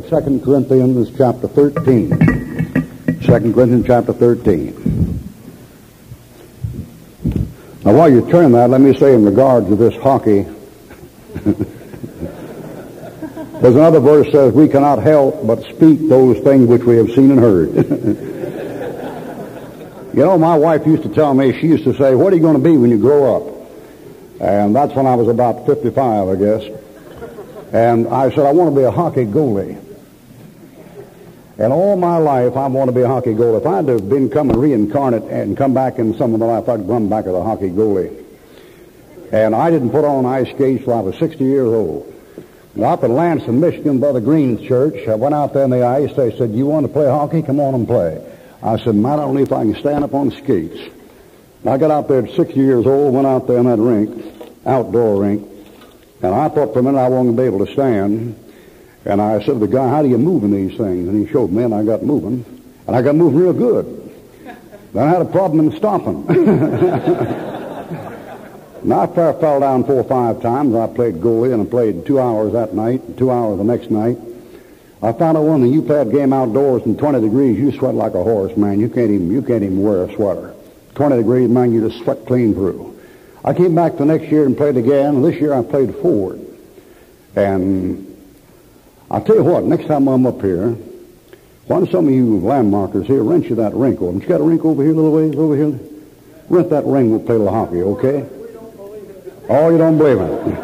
Second Corinthians chapter 13. Second Corinthians chapter 13. Now while you turn that, let me say in regard to this hockey, there's another verse says, we cannot help but speak those things which we have seen and heard. you know, my wife used to tell me, she used to say, what are you going to be when you grow up? And that's when I was about 55, I guess. And I said, I want to be a hockey goalie. And all my life, I want to be a hockey goalie. If I'd have been come and reincarnate and come back in some of my life, I'd come back as a hockey goalie. And I didn't put on ice skates till I was 60 years old. And up in Lansing, Michigan, Brother Green's church, I went out there in the ice. They said, you want to play hockey? Come on and play. I said, not only if I can stand up on skates. I got out there at 60 years old, went out there in that rink, outdoor rink, and I thought for a minute I wasn't going to be able to stand. And I said to the guy, how do you move in these things? And he showed me, and I got moving. And I got moving real good. Then I had a problem in stopping. and I fell down four or five times. I played goalie, and I played two hours that night, two hours the next night. I found out one, the you play a game outdoors in 20 degrees, you sweat like a horse, man. You can't even, you can't even wear a sweater. 20 degrees, man, you just sweat clean through. I came back the next year and played again, this year I played forward. And I'll tell you what, next time I'm up here, why don't some of you landmarkers here rent you that rink over? You got a rink over here, a little ways over here? Rent that ring, we'll play a little hockey, okay? Oh, you don't believe it.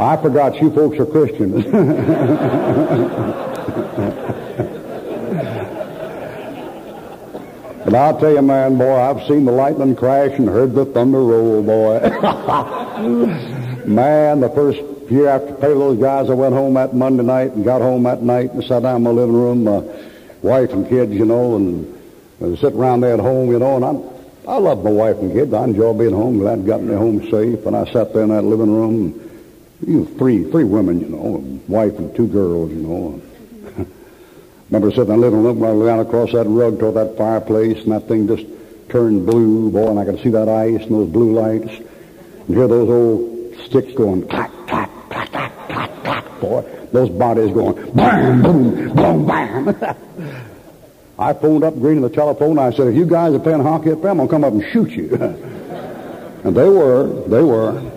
I forgot you folks are Christians. but I'll tell you, man, boy, I've seen the lightning crash and heard the thunder roll, boy. man, the first year after pay those guys, I went home that Monday night and got home that night and sat down in my living room, my wife and kids, you know, and, and sit around there at home, you know, and I, I love my wife and kids. I enjoy being home. Glad got me home safe. And I sat there in that living room, you know, three, three women, you know, a wife and two girls, you know. Remember sitting in the living room, I ran across that rug toward that fireplace, and that thing just turned blue, boy, and I could see that ice and those blue lights, and hear those old sticks going clack, boy. Those bodies going bam, boom, boom, bam. I phoned up Green on the telephone. I said, if you guys are playing hockey up there, I'm going to come up and shoot you. and they were. They were.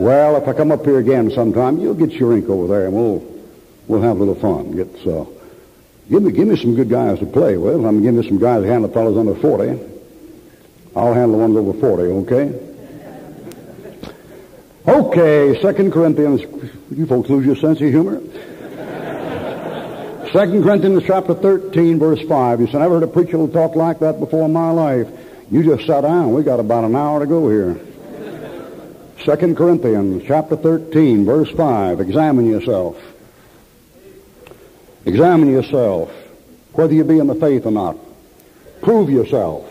Well, if I come up here again sometime, you'll get your ink over there, and we'll we'll have a little fun. Get uh, give me give me some good guys to play with. I'm going to give me some guys to handle the fellows under 40. I'll handle the ones over 40, okay? Okay, Second Corinthians. You folks lose your sense of humor. Second Corinthians chapter 13, verse 5. You said, I never heard a preacher talk like that before in my life. You just sat down. We got about an hour to go here. Second Corinthians chapter 13, verse 5. Examine yourself. Examine yourself, whether you be in the faith or not. Prove yourself.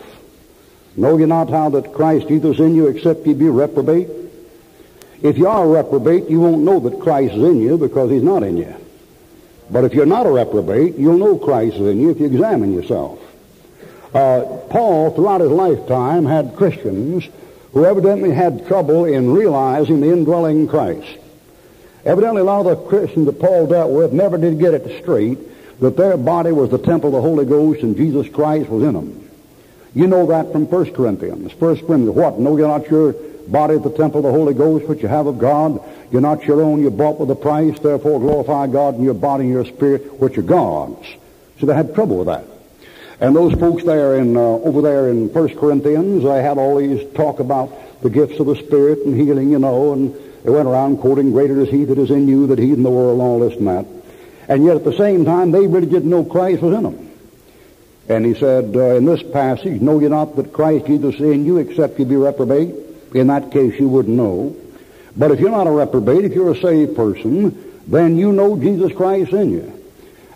Know ye not how that Christ either is in you, except ye be reprobate? If you are a reprobate, you won't know that Christ is in you because he's not in you. But if you're not a reprobate, you'll know Christ is in you if you examine yourself. Uh, Paul, throughout his lifetime, had Christians who evidently had trouble in realizing the indwelling Christ. Evidently, a lot of the Christians that Paul dealt with never did get it straight that their body was the temple of the Holy Ghost and Jesus Christ was in them. You know that from 1 Corinthians. 1 Corinthians, what? Know you're not your body is the temple of the Holy Ghost which you have of God. You're not your own. You're bought with a price. Therefore, glorify God in your body and your spirit, which are God's. So they had trouble with that. And those folks there in uh, over there in 1 Corinthians, they had all these talk about the gifts of the Spirit and healing, you know, and they went around quoting, "Greater is He that is in you than He in the world," and all this and that. And yet, at the same time, they really didn't know Christ was in them. And he said uh, in this passage, "Know ye not that Christ Jesus is in you, except ye be reprobate?" In that case, you wouldn't know. But if you're not a reprobate, if you're a saved person, then you know Jesus Christ in you.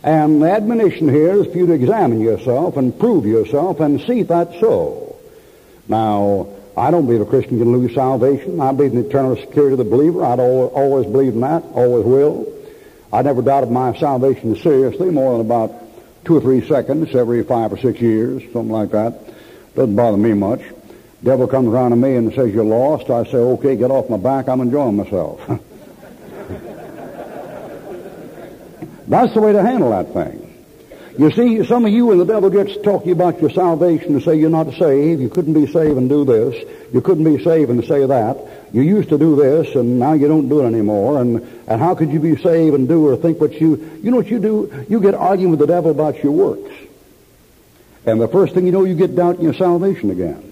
And the admonition here is for you to examine yourself and prove yourself and see if that's so. Now, I don't believe a Christian can lose salvation. I believe in the eternal security of the believer. I'd always believe in that, always will. I never doubted my salvation seriously more than about two or three seconds every five or six years, something like that. Doesn't bother me much. Devil comes around to me and says, you're lost. I say, okay, get off my back. I'm enjoying myself. That's the way to handle that thing. You see, some of you, when the devil gets talking about your salvation and say you're not saved, you couldn't be saved and do this, you couldn't be saved and say that, you used to do this and now you don't do it anymore, and, and how could you be saved and do or think what you, you know what you do? You get arguing with the devil about your works. And the first thing you know, you get doubting your salvation again.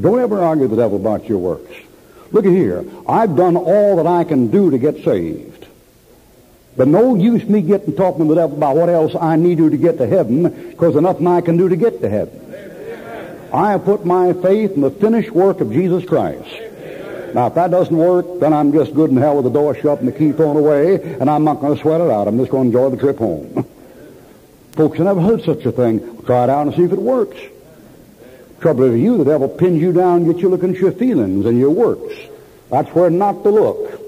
Don't ever argue with the devil about your works. Look at here. I've done all that I can do to get saved. But no use me getting talking to the devil about what else I need to do to get to heaven, because nothing I can do to get to heaven. I have put my faith in the finished work of Jesus Christ. Now, if that doesn't work, then I'm just good in hell with the door shut and the key thrown away, and I'm not going to sweat it out. I'm just going to enjoy the trip home. Folks, I never heard such a thing. Try it out and see if it works. Trouble is you, the devil pins you down, gets you looking at your feelings and your works. That's where not to look.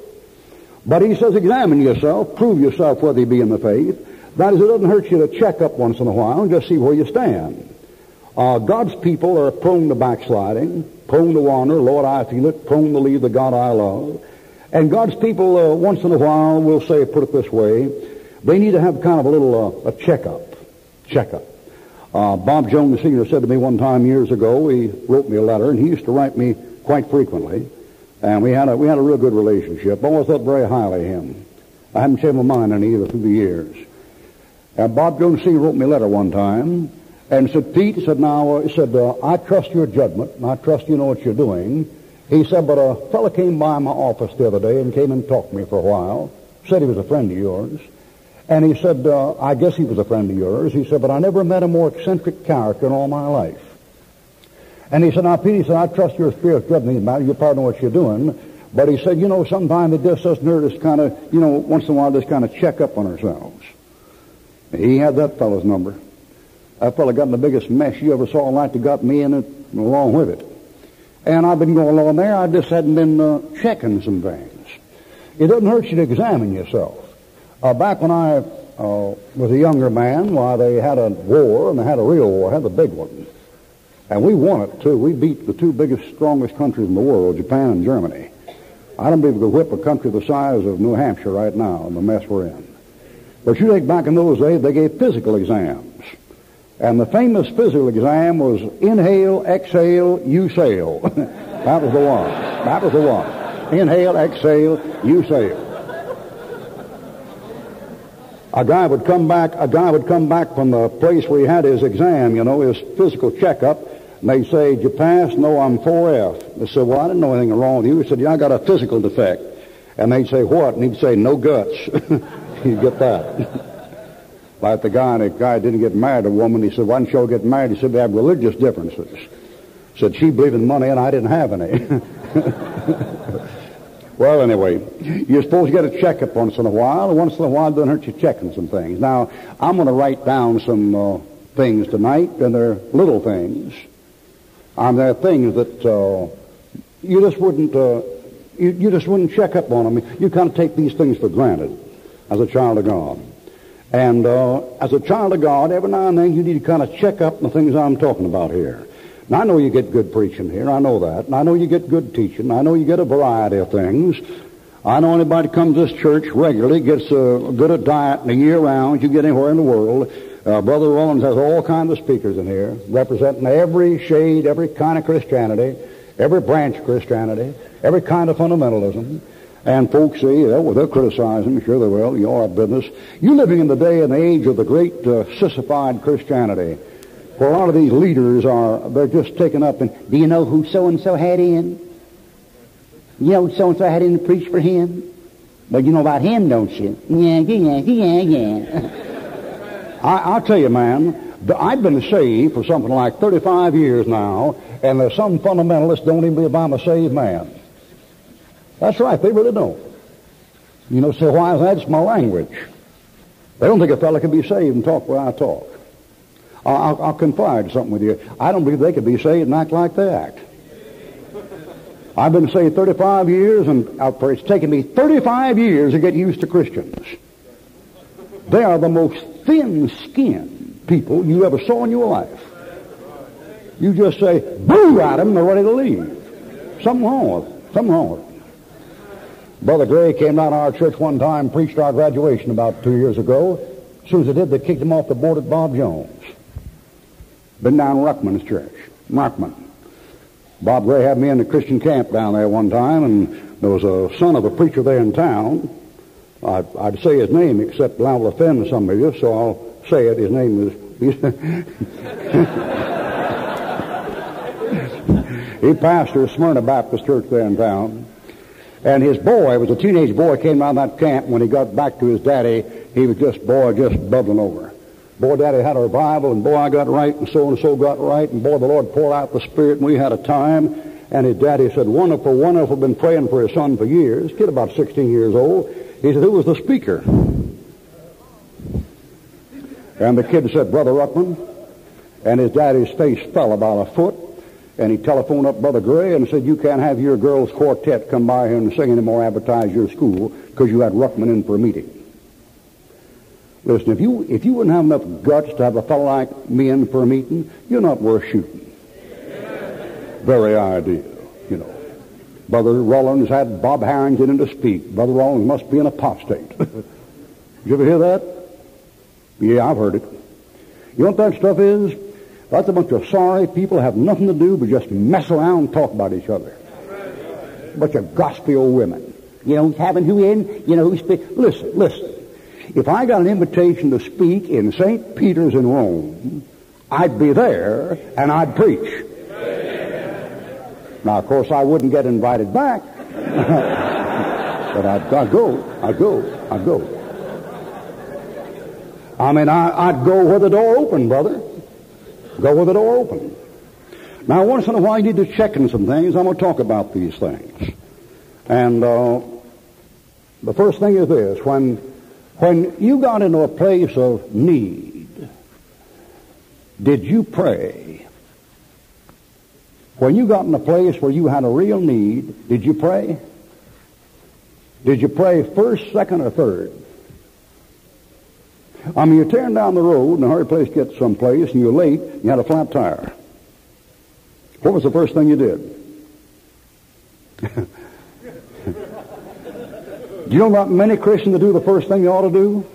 But he says, examine yourself, prove yourself whether you be in the faith. That is, it doesn't hurt you to check up once in a while and just see where you stand. Uh, God's people are prone to backsliding, prone to wander, Lord, I feel it, prone to leave the God I love. And God's people, uh, once in a while, will say, put it this way, they need to have kind of a little uh, a checkup. Checkup. Uh, Bob Jones Sr. said to me one time years ago, he wrote me a letter, and he used to write me quite frequently. And we had a, we had a real good relationship. I always thought very highly of him. I haven't changed my mind on either through the years. And Bob Jones Sr. wrote me a letter one time and said, Pete, he said, now, he said, uh, I trust your judgment, and I trust you know what you're doing. He said, but a fellow came by my office the other day and came and talked to me for a while, said he was a friend of yours. And he said, uh, I guess he was a friend of yours. He said, but I never met a more eccentric character in all my life. And he said, now, Pete, he said, I trust your spirit judgment matter. You partner what you're doing. But he said, you know, sometimes it just us kind of, you know, once in a while just kind of check up on ourselves. He had that fellow's number. That fellow got in the biggest mess you ever saw in life that got me in it along with it. And I've been going along there. I just hadn't been uh, checking some things. It doesn't hurt you to examine yourself. Uh, back when I uh, was a younger man, why, they had a war, and they had a real war, had the big one. And we won it, too. We beat the two biggest, strongest countries in the world, Japan and Germany. I don't believe we could whip a country the size of New Hampshire right now in the mess we're in. But you take back in those days, they gave physical exams. And the famous physical exam was inhale, exhale, you sail. that was the one. That was the one. Inhale, exhale, you sail. A guy would come back, a guy would come back from the place where he had his exam, you know, his physical checkup, and they'd say, did you pass? No, I'm 4F. They said, well, I didn't know anything wrong with you. He said, yeah, I got a physical defect. And they'd say, what? And he'd say, no guts. You'd get that. like the guy, the guy didn't get married, to a woman, he said, why didn't you get married? He said, they have religious differences. Said, she believed in money and I didn't have any. well, anyway, you're supposed to get a checkup once in a while. Once in a while, it doesn't hurt you checking some things. Now, I'm going to write down some uh, things tonight, and they're little things. And there are things that uh, you just wouldn't uh, you, you just wouldn't check up on them. You kind of take these things for granted as a child of God. And uh, as a child of God, every now and then you need to kind of check up on the things I'm talking about here. Now, I know you get good preaching here. I know that. And I know you get good teaching. I know you get a variety of things. I know anybody comes to this church regularly gets a good diet in a year round. You get anywhere in the world. Uh, Brother Rollins has all kinds of speakers in here, representing every shade, every kind of Christianity, every branch of Christianity, every kind of fundamentalism. And folks say, well, they'll criticize him. Sure they will. You're our business. You're living in the day and age of the great uh, sissified Christianity, where a lot of these leaders are, they're just taken up and, do you know who so-and-so had in? You know so-and-so had in to preach for him? But you know about him, don't you? Yeah, yeah, yeah, yeah. I, will tell you, man, I've been saved for something like 35 years now, and there's some fundamentalists don't even believe I'm a saved man. That's right, they really don't. You know, so why is that? It's my language. They don't think a fellow can be saved and talk where I talk. I'll, I'll confide something with you. I don't believe they could be saved and act like they act. I've been saved 35 years, and uh, it's taken me 35 years to get used to Christians. They are the most thin-skinned people you ever saw in your life. You just say, boo at them, they're ready to leave. Something wrong with it. Something wrong with it. Brother Gray came down to our church one time, preached our graduation about two years ago. As soon as they did, they kicked him off the board at Bob Jones. Been down Ruckman's church. Ruckman. Bob Gray had me in the Christian camp down there one time, and there was a son of a preacher there in town. I'd, I'd say his name, except I will offend some of you, so I'll say it. His name is. he pastors Smyrna Baptist Church there in town. And his boy was a teenage boy, came out of that camp. When he got back to his daddy, he was just, boy, just bubbling over. Boy, daddy had a revival, and boy, I got right, and so and so got right, and boy, the Lord poured out the Spirit, and we had a time. And his daddy said, wonderful, wonderful, been praying for his son for years. Kid about 16 years old. He said, who was the speaker? And the kid said, Brother Ruckman. And his daddy's face fell about a foot. And he telephoned up Brother Gray and said, you can't have your girls' quartet come by here and sing anymore, advertise your school, because you had Ruckman in for a meeting. Listen, if you, if you wouldn't have enough guts to have a fellow like me in for a meeting, you're not worth shooting. Very ideal, you know. Brother Rollins had Bob Harrington in to speak. Brother Rollins must be an apostate. Did you ever hear that? Yeah, I've heard it. You know what that stuff is? That's a bunch of sorry people have nothing to do but just mess around and talk about each other. A bunch of gospel women. You know, having who in, you know, who speak. Listen, listen. If I got an invitation to speak in St. Peter's in Rome, I'd be there and I'd preach. Now, of course, I wouldn't get invited back. but I'd, I'd, go. I'd go. I'd go. I mean, I, would go where the door opened, brother. Go where the door opened. Now, once in a while, you need to check in some things. I'm going to talk about these things. And uh, the first thing is this. When, when you got into a place of need, did you pray? When you got in a place where you had a real need, did you pray? Did you pray first, second, or third? I mean, you're tearing down the road in a hurry place to get someplace, and you're late, and you had a flat tire. What was the first thing you did? you know not many Christians do the first thing they ought to do?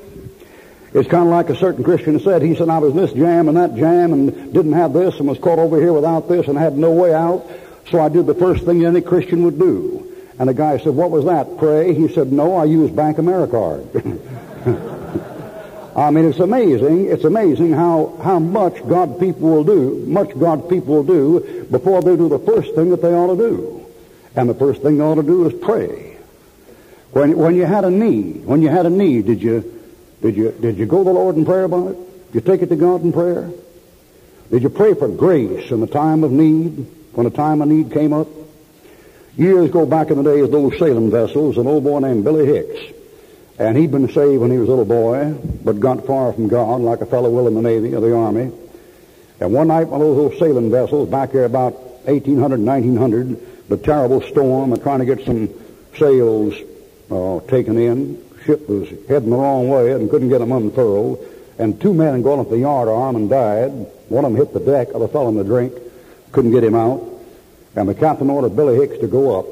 It's kind of like a certain Christian said. He said, I was this jam and that jam and didn't have this and was caught over here without this and had no way out. So I did the first thing any Christian would do. And the guy said, what was that? Pray? He said, no, I used BankAmericard. I mean, it's amazing. It's amazing how, how much God people will do, much God people will do before they do the first thing that they ought to do. And the first thing they ought to do is pray. When, when you had a need, when you had a need, did you, did you, did you go to the Lord in prayer about it? Did you take it to God in prayer? Did you pray for grace in the time of need, when a time of need came up? Years ago back in the days, of those sailing vessels, an old boy named Billy Hicks, and he'd been saved when he was a little boy, but got far from God, like a fellow will in the Navy or the Army. And one night, one of those old sailing vessels, back there about 1800, 1900, the terrible storm of trying to get some sails uh, taken in. Ship was heading the wrong way and couldn't get them unfurled. And two men had gone up the yard arm and died. One of them hit the deck, other fell in the drink, couldn't get him out. And the captain ordered Billy Hicks to go up.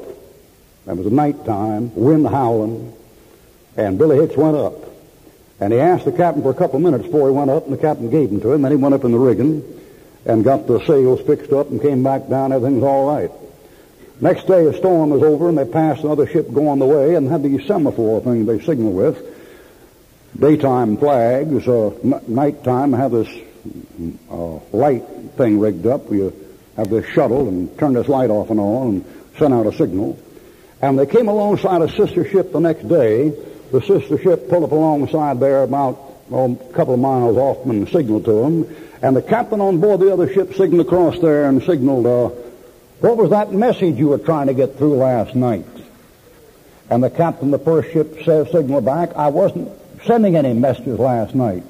It was night time, wind howling, and Billy Hicks went up. And he asked the captain for a couple of minutes before he went up, and the captain gave them to him. Then he went up in the rigging and got the sails fixed up and came back down. Everything's all right. Next day, a storm was over, and they passed another ship going the way and had these semaphore things they signal with. Daytime flags, uh, n- nighttime have this uh, light thing rigged up. You have this shuttle and turn this light off and on and send out a signal. And they came alongside a sister ship the next day the sister ship pulled up alongside there about oh, a couple of miles off and signaled to them. And the captain on board the other ship signaled across there and signaled, uh, what was that message you were trying to get through last night? And the captain of the first ship says, signal back, I wasn't sending any messages last night.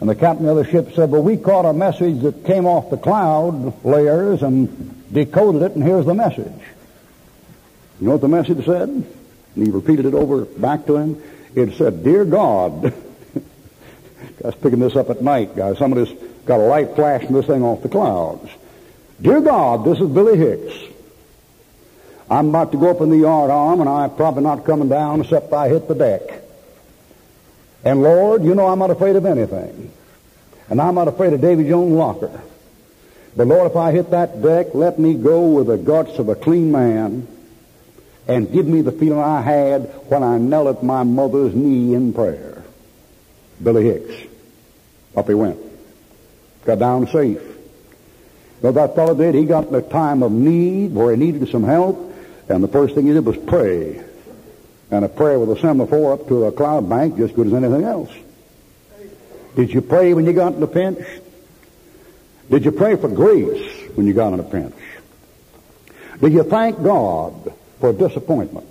And the captain of the other ship said, well, we caught a message that came off the cloud layers and decoded it, and here's the message. You know what the message said? And he repeated it over back to him. It said, Dear God, was picking this up at night, guys. Somebody's got a light flashing this thing off the clouds. Dear God, this is Billy Hicks. I'm about to go up in the yard arm, and I'm probably not coming down except I hit the deck. And Lord, you know I'm not afraid of anything. And I'm not afraid of Davy Jones' locker. But Lord, if I hit that deck, let me go with the guts of a clean man and give me the feeling I had when I knelt at my mother's knee in prayer. Billy Hicks. Up he went. Got down safe. Well, that fellow did. He got in a time of need where he needed some help, and the first thing he did was pray. And a prayer with a semaphore up to a cloud bank just good as anything else. Did you pray when you got in a pinch? Did you pray for grace when you got in a pinch? Did you thank God for disappointment?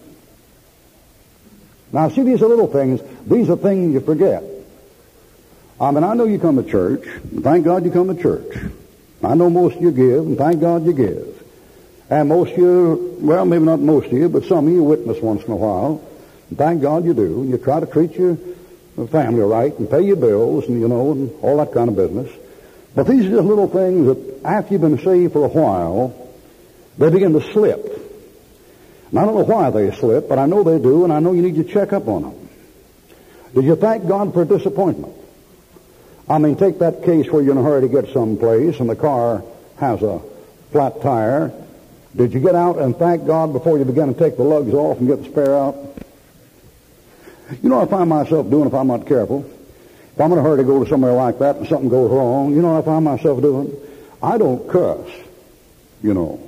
Now, see, these are little things. These are things you forget. I mean, I know you come to church. Thank God you come to church. I know most of you give, and thank God you give. And most of you, well, maybe not most of you, but some of you witness once in a while. And thank God you do. And you try to treat your family right and pay your bills and, you know, and all that kind of business. But these are just little things that after you've been saved for a while, they begin to slip. And I don't know why they slip, but I know they do, and I know you need to check up on them. Did you thank God for disappointment? I mean, take that case where you're in a hurry to get someplace and the car has a flat tire. Did you get out and thank God before you began to take the lugs off and get the spare out? You know, I find myself doing if I'm not careful. If I'm in a hurry to go to somewhere like that and something goes wrong, you know what I find myself doing? I don't cuss, you know.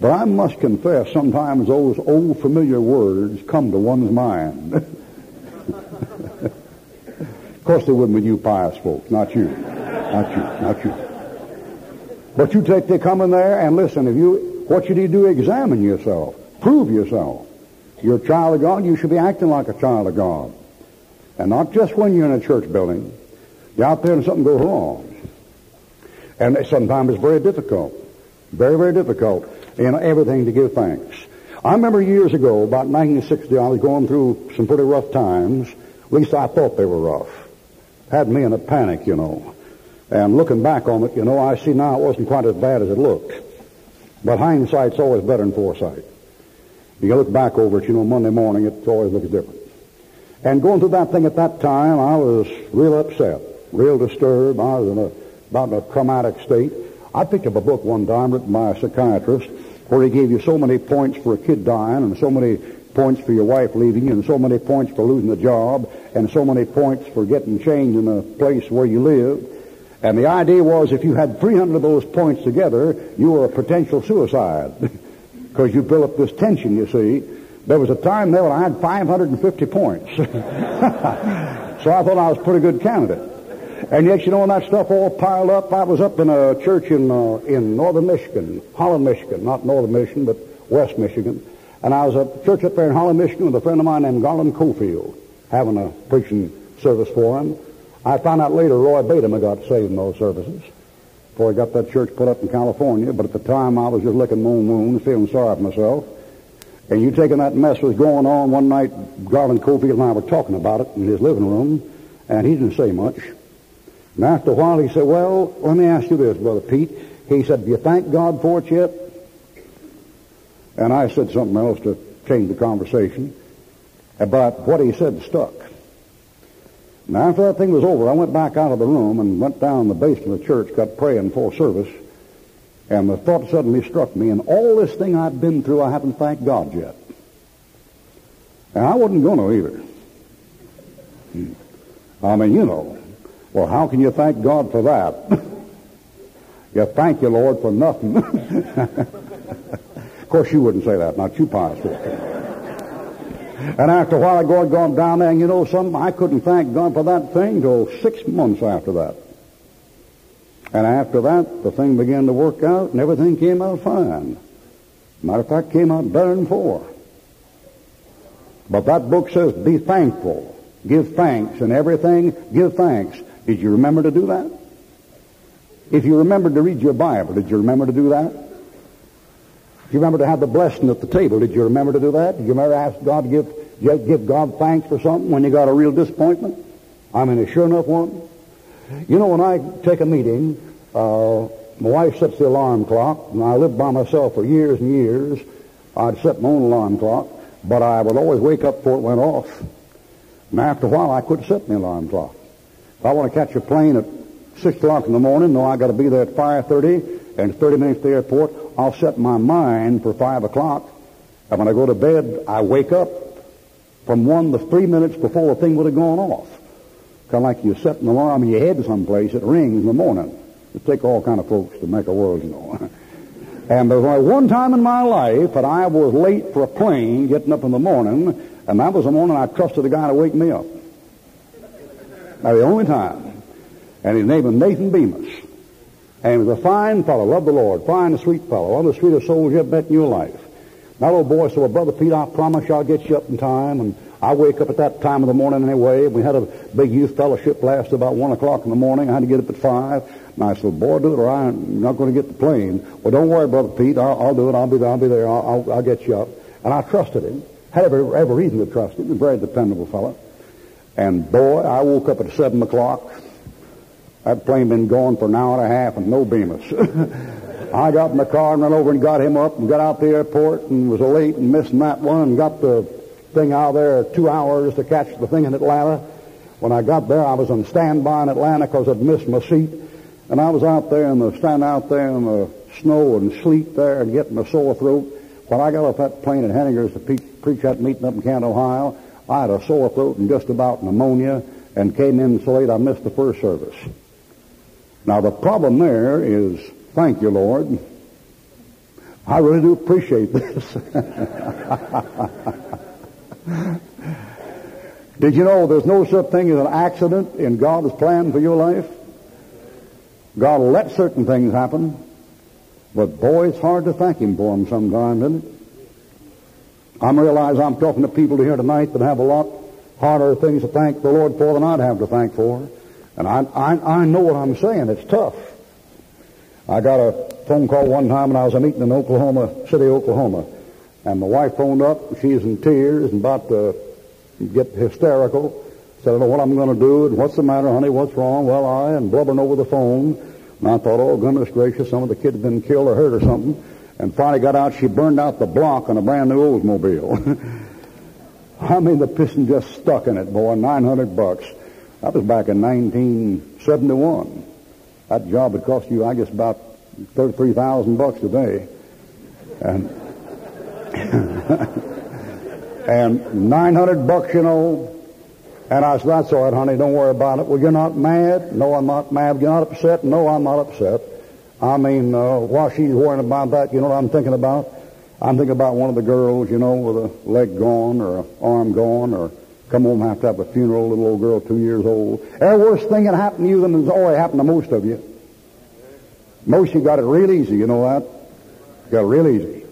But I must confess, sometimes those old familiar words come to one's mind. of course they wouldn't with you pious folks, not you. Not you, not you. But you take the come in there and listen, if you what you need to do, examine yourself. Prove yourself. You're a child of God, you should be acting like a child of God. And not just when you're in a church building. You're out there and something goes wrong. And sometimes it's very difficult. Very, very difficult in everything to give thanks. I remember years ago, about 1960, I was going through some pretty rough times. At least I thought they were rough. Had me in a panic, you know. And looking back on it, you know, I see now it wasn't quite as bad as it looked. But hindsight's always better than foresight. You look back over it, you know, Monday morning, it always looks different. And going through that thing at that time, I was real upset, real disturbed. I was in a, about in a traumatic state. I picked up a book one time written by a psychiatrist where he gave you so many points for a kid dying and so many points for your wife leaving you and so many points for losing a job and so many points for getting changed in a place where you live. And the idea was if you had 300 of those points together, you were a potential suicide because you built up this tension, you see. There was a time there when I had 550 points. so I thought I was a pretty good candidate. And yet, you know, when that stuff all piled up, I was up in a church in uh, in northern Michigan, Holland, Michigan, not northern Michigan, but west Michigan. And I was at church up there in Holland, Michigan with a friend of mine named Garland Cofield, having a preaching service for him. I found out later Roy Batum had got saved in those services before he got that church put up in California. But at the time, I was just licking my own feeling sorry for myself. And you taking that mess was going on one night, Garland Cofield and I were talking about it in his living room, and he didn't say much. And after a while he said, Well, let me ask you this, Brother Pete. He said, Do you thank God for it yet? And I said something else to change the conversation. But what he said stuck. Now after that thing was over, I went back out of the room and went down the basement of the church, got praying for service. And the thought suddenly struck me, and all this thing I've been through, I haven't thanked God yet. And I wasn't going to either. I mean, you know. Well, how can you thank God for that? you thank you, Lord, for nothing. of course, you wouldn't say that, not you pious And after a while, I go gone down there, and you know something? I couldn't thank God for that thing till six months after that. And after that, the thing began to work out, and everything came out fine. Matter of fact, came out better than before. But that book says, be thankful. Give thanks and everything, give thanks. Did you remember to do that? If you remembered to read your Bible, did you remember to do that? You remember to have the blessing at the table, did you remember to do that? Did you ever ask God to give, give God thanks for something when you got a real disappointment? I mean, a sure enough one. You know, when I take a meeting, uh, my wife sets the alarm clock, and I lived by myself for years and years. I'd set my own alarm clock, but I would always wake up before it went off. And after a while, I quit setting the alarm clock. If I want to catch a plane at 6 o'clock in the morning, no, I got to be there at 5.30 and 30 minutes to the airport, I'll set my mind for 5 o'clock. And when I go to bed, I wake up from one to three minutes before the thing would have gone off. Kind of like you set an alarm in your head someplace, it rings in the morning. It takes all kind of folks to make a world, you know. and there was only one time in my life that I was late for a plane getting up in the morning, and that was the morning I trusted a guy to wake me up. Now, the only time. And his name was Nathan Bemis. And he was a fine fellow, loved the Lord, fine, a sweet fellow, of the sweetest souls you ever met in your life. My little boy said, well, Brother Pete, I promise you I'll get you up in time. And I wake up at that time of the morning anyway. And we had a big youth fellowship last about 1 o'clock in the morning. I had to get up at 5. And I said, boy, do it or I'm not going to get the plane. Well, don't worry, Brother Pete. I'll, I'll do it. I'll be there. I'll be there. I'll, I'll, I'll get you up. And I trusted him. Had every, every reason to trust him. A very dependable fellow. And boy, I woke up at 7 o'clock. That plane been going for an hour and a half and no Bemis. I got in the car and ran over and got him up and got out the airport and was late and missing that one and got the thing out there two hours to catch the thing in Atlanta. When I got there, I was on standby in Atlanta because I'd missed my seat. And I was out there in the, stand out there in the snow and sleet there and getting a sore throat. When I got off that plane at Henninger's to pe- preach that meeting up in Canton, Ohio, I had a sore throat and just about pneumonia and came in so late I missed the first service. Now the problem there is Thank you, Lord. I really do appreciate this. Did you know there's no such thing as an accident in God's plan for your life? God will let certain things happen, but boy, it's hard to thank Him for them sometimes, isn't it? I realize I'm talking to people here tonight that have a lot harder things to thank the Lord for than I'd have to thank for. And I, I, I know what I'm saying. It's tough. I got a phone call one time when I was a meeting in Oklahoma City, Oklahoma, and my wife phoned up. She's in tears and about to get hysterical. Said, I don't know what I'm going to do, and what's the matter, honey, what's wrong? Well, I, and blubbering over the phone. And I thought, oh, goodness gracious, some of the kids had been killed or hurt or something. And finally got out, she burned out the block on a brand new Oldsmobile. I mean, the piston just stuck in it, boy, 900 bucks. That was back in 1971. That job would cost you, I guess, about thirty-three thousand bucks a day, and and nine hundred bucks, you know. And I said, "That's all right, honey. Don't worry about it." Well, you're not mad? No, I'm not mad. You're not upset? No, I'm not upset. I mean, uh, while she's worrying about that, you know what I'm thinking about? I'm thinking about one of the girls, you know, with a leg gone or an arm gone or Come home have to have a funeral, little old girl, two years old. Every worst thing that happened to you than has already happened to most of you. Most of you got it real easy, you know that? Got it real easy.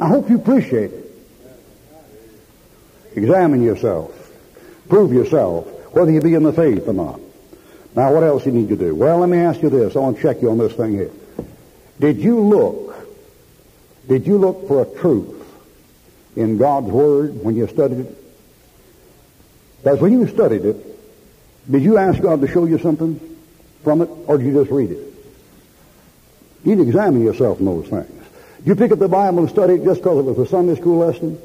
I hope you appreciate it. Examine yourself. Prove yourself, whether you be in the faith or not. Now, what else you need to do? Well, let me ask you this. I want to check you on this thing here. Did you look, did you look for a truth in God's Word when you studied it? Because when you studied it, did you ask God to show you something from it, or did you just read it? You need to examine yourself in those things. You pick up the Bible and study it just because it was a Sunday school lesson?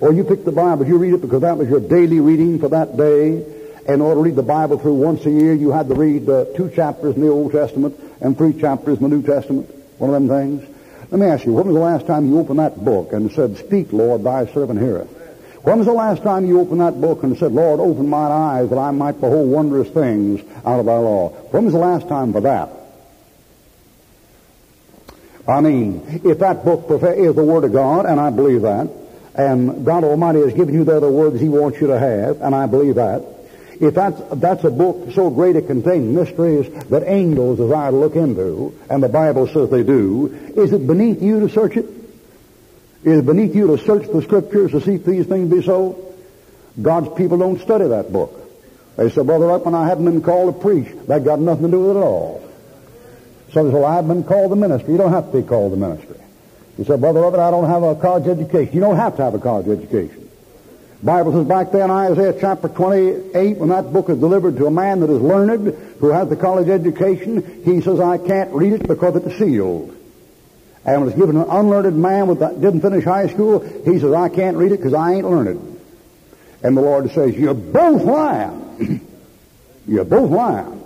Or you pick the Bible, you read it because that was your daily reading for that day. In order to read the Bible through once a year, you had to read uh, two chapters in the Old Testament and three chapters in the New Testament. One of them things. Let me ask you, when was the last time you opened that book and said, Speak, Lord, thy servant heareth? When was the last time you opened that book and said, Lord, open mine eyes that I might behold wondrous things out of thy law? When was the last time for that? I mean, if that book is the Word of God, and I believe that, and God Almighty has given you the other words He wants you to have, and I believe that, if that's, that's a book so great it contains mysteries that angels desire to look into, and the Bible says they do, is it beneath you to search it? Is beneath you to search the scriptures to see if these things be so? God's people don't study that book. They say, Brother Ruckman, I haven't been called to preach. That got nothing to do with it at all. So they say, well, I've been called to ministry. You don't have to be called to ministry. You say, Brother Ruckman, I don't have a college education. You don't have to have a college education. Bible says back there in Isaiah chapter 28, when that book is delivered to a man that is learned, who has the college education, he says, I can't read it because it's sealed and was given an unlearned man that didn't finish high school, he says, I can't read it because I ain't learned. And the Lord says, You're both lying. You're both lying.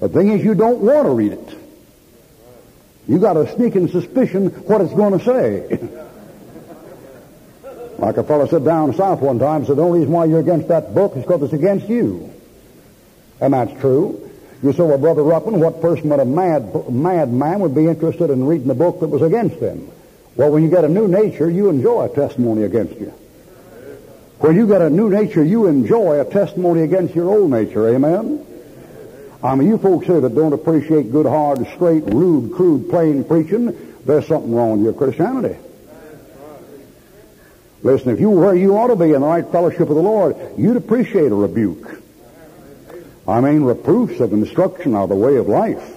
The thing is, you don't want to read it. You got a sneaking suspicion what it's going to say. like a fellow said down south one time, said the only reason why you're against that book is because it's against you. And that's true. You said, well, Brother Ruckman, what person but a mad, mad man would be interested in reading a book that was against them? Well, when you get a new nature, you enjoy a testimony against you. When you get a new nature, you enjoy a testimony against your old nature. Amen? I mean, you folks here that don't appreciate good, hard, straight, rude, crude, plain preaching, there's something wrong with your Christianity. Listen, if you were you ought to be in the right fellowship of the Lord, you'd appreciate a rebuke. I mean, reproofs of instruction are the way of life.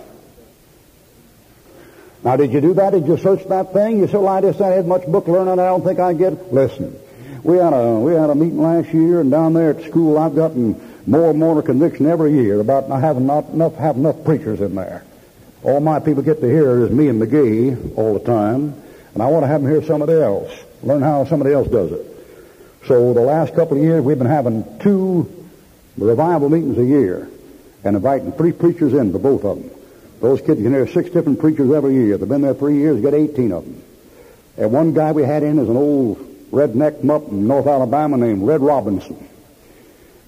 Now, did you do that? Did you search that thing? You said, well, I just I had much book learning. I don't think I get. Listen, we had a we had a meeting last year, and down there at school, I've gotten more and more conviction every year about not having not enough have enough preachers in there. All my people get to hear is me and McGee all the time, and I want to have them hear somebody else, learn how somebody else does it. So the last couple of years, we've been having two revival meetings a year, and inviting three preachers in for both of them. Those kids can hear six different preachers every year. They've been there three years, got 18 of them. And one guy we had in is an old redneck mutt in North Alabama named Red Robinson.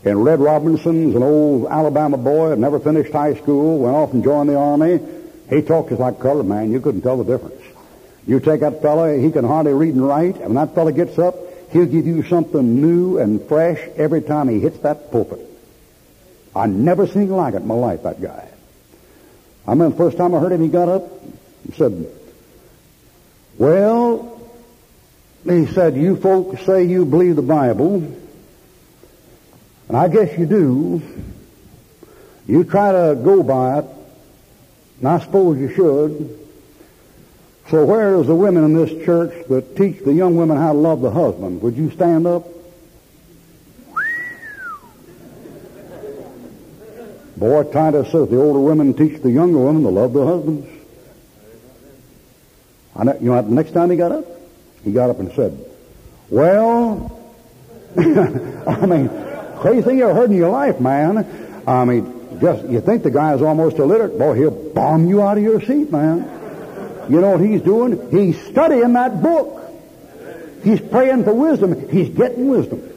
And Red Robinson's an old Alabama boy, had never finished high school, went off and joined the army. He talks just like a colored man. You couldn't tell the difference. You take that fella, he can hardly read and write, and when that fella gets up, he'll give you something new and fresh every time he hits that pulpit. I never seen like it in my life, that guy. I remember the first time I heard him, he got up and said, Well, he said, you folks say you believe the Bible, and I guess you do. You try to go by it, and I suppose you should. So where is the women in this church that teach the young women how to love the husband? Would you stand up? Boy, Titus says the older women teach the younger women to love their husbands. I know, you know, the next time he got up, he got up and said, Well, I mean, crazy thing you ever heard in your life, man. I mean, just, you think the guy's almost illiterate. Boy, he'll bomb you out of your seat, man. You know what he's doing? He's studying that book. He's praying for wisdom. He's getting wisdom.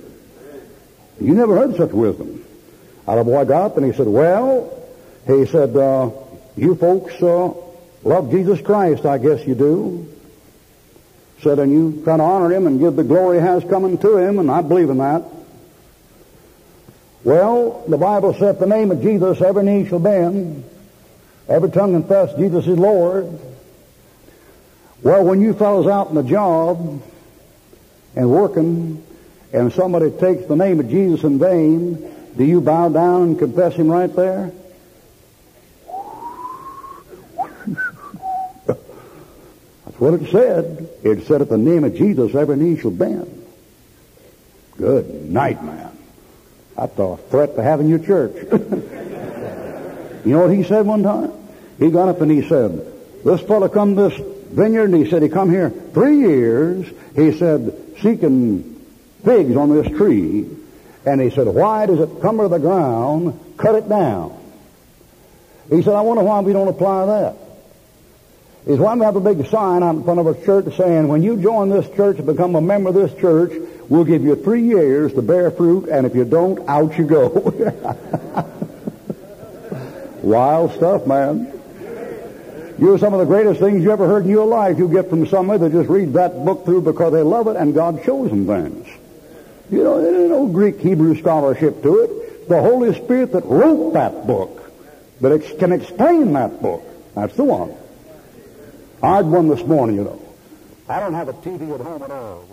You never heard such wisdom. Our boy got up and he said, well, he said, uh, you folks uh, love Jesus Christ, I guess you do. Said, and you try to honor him and give the glory has coming to him, and I believe in that. Well, the Bible said the name of Jesus every knee shall bend, every tongue confess Jesus is Lord. Well, when you fellows out in the job and working, and somebody takes the name of Jesus in vain, do you bow down and confess him right there? That's what it said. It said, at the name of Jesus, every knee shall bend. Good night, man. That's a threat to having your church. you know what he said one time? He got up and he said, this fellow come this vineyard and he said he come here three years. He said, seeking figs on this tree. And he said, why does it come to the ground? Cut it down. He said, I wonder why we don't apply that. He said, why do we have a big sign out in front of a church saying, when you join this church and become a member of this church, we'll give you three years to bear fruit, and if you don't, out you go. Wild stuff, man. You're some of the greatest things you ever heard in your life you get from somebody that just reads that book through because they love it and God shows them things. You know, there's no Greek Hebrew scholarship to it. The Holy Spirit that wrote that book, that ex- can explain that book. That's the one. I had one this morning, you know. I don't have a TV at home at all.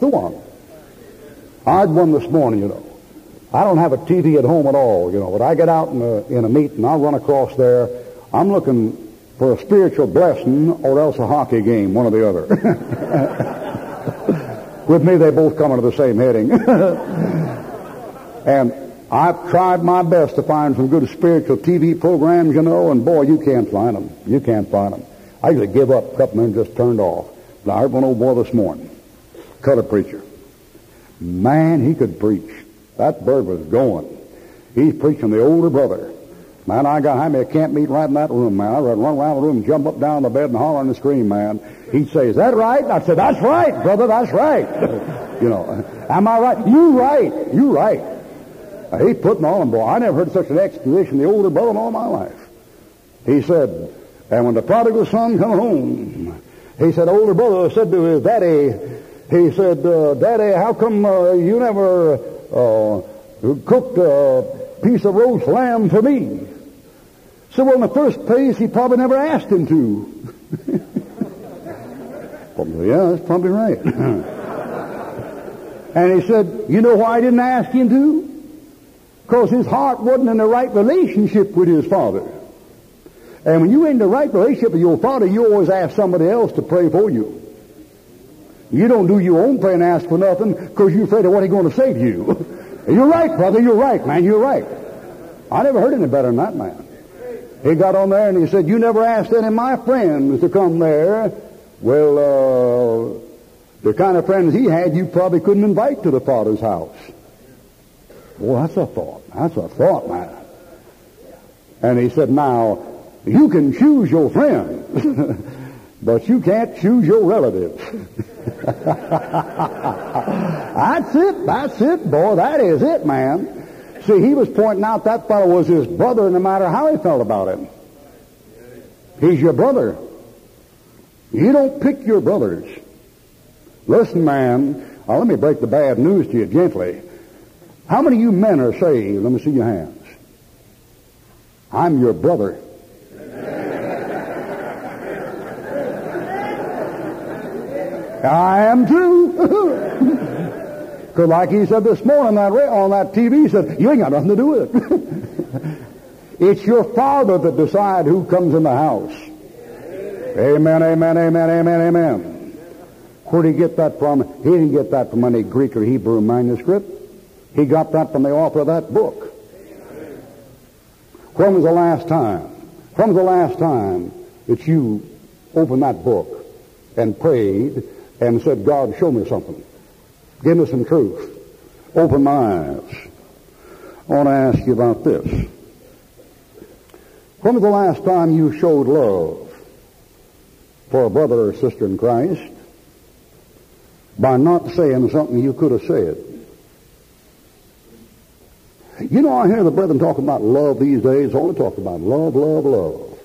The one. I had one this morning, you know. I don't have a TV at home at all, you know, but I get out in a, in a meeting, I'll run across there. I'm looking for a spiritual blessing or else a hockey game, one or the other. With me, they both come under the same heading. and I've tried my best to find some good spiritual TV programs, you know, and boy, you can't find them. You can't find them. I usually give up a couple of them just turned off. I heard one old boy this morning, colored preacher. Man, he could preach. That bird was going. He's preaching the older brother. Man, I got me a camp meet right in that room, man. I run around the room, jump up down the bed and holler and scream, man. He'd say, is that right? I said, that's right, brother, that's right. you know, am I right? You right, you right. Now, he putting on, boy. I never heard such an exposition the older brother in all my life. He said, and when the prodigal son come home, he said, older brother said to his daddy, he said, uh, Daddy, how come uh, you never uh, cooked a piece of roast lamb for me? So, well, in the first place, he probably never asked him to. probably, yeah, that's probably right. and he said, you know why I didn't ask him to? Because his heart wasn't in the right relationship with his father. And when you're in the right relationship with your father, you always ask somebody else to pray for you. You don't do your own prayer and ask for nothing because you're afraid of what he's going to say to you. you're right, brother. You're right, man. You're right. I never heard any better than that man. He got on there and he said, you never asked any of my friends to come there. Well, uh, the kind of friends he had, you probably couldn't invite to the Father's house. Well, that's a thought. That's a thought, man. And he said, now, you can choose your friends, but you can't choose your relatives. that's it. That's it, boy. That is it, man. See, he was pointing out that fellow was his brother no matter how he felt about him. He's your brother. You don't pick your brothers. Listen, man, let me break the bad news to you gently. How many of you men are saved? Let me see your hands. I'm your brother. I am too. Because like he said this morning on that, on that TV, he said, you ain't got nothing to do with it. it's your father that decides who comes in the house. Amen, amen, amen, amen, amen. Where did he get that from? He didn't get that from any Greek or Hebrew manuscript. He got that from the author of that book. When was the last time? When was the last time that you opened that book and prayed and said, God, show me something? Give me some truth. Open my eyes. I want to ask you about this. When was the last time you showed love for a brother or sister in Christ by not saying something you could have said? You know, I hear the brethren talk about love these days. All they talk about love, love, love.